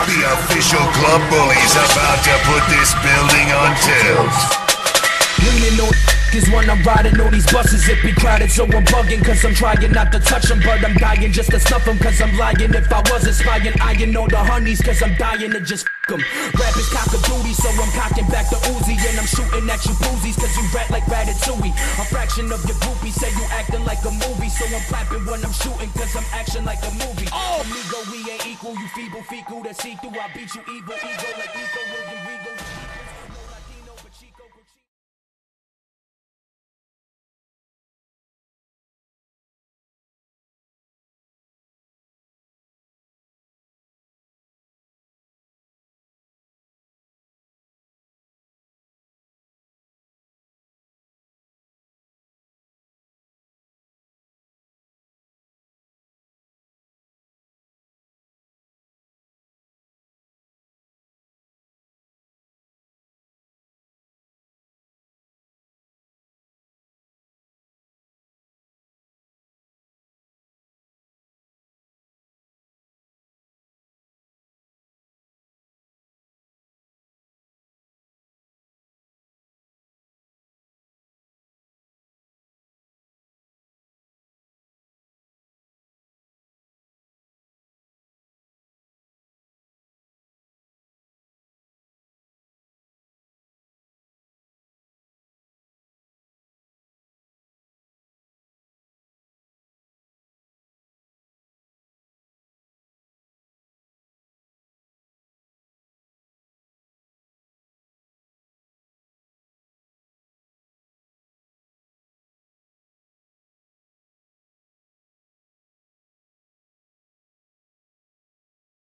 [SPEAKER 8] The official club bully's about to put this building on tilt.
[SPEAKER 7] Leaning on is when I'm riding on these buses. It be crowded, so I'm bugging. Cause I'm trying not to touch them. But I'm dying just to snuff them. Cause I'm lying. If I wasn't spying, eyeing know the honeys. Cause I'm dying to just f them. Rap is cock of duty, so I'm cocking back the Uzi. And I'm shooting at you boozies. Cause you rat like Ratatouille. A fraction of your groupies say you acting like a movie. So I'm clapping when I'm shooting. Cause I'm action like a movie. Oh, amigo, we ain't equal. You feeble, fecal. That see through. I beat you evil, ego like Eco, William Regal.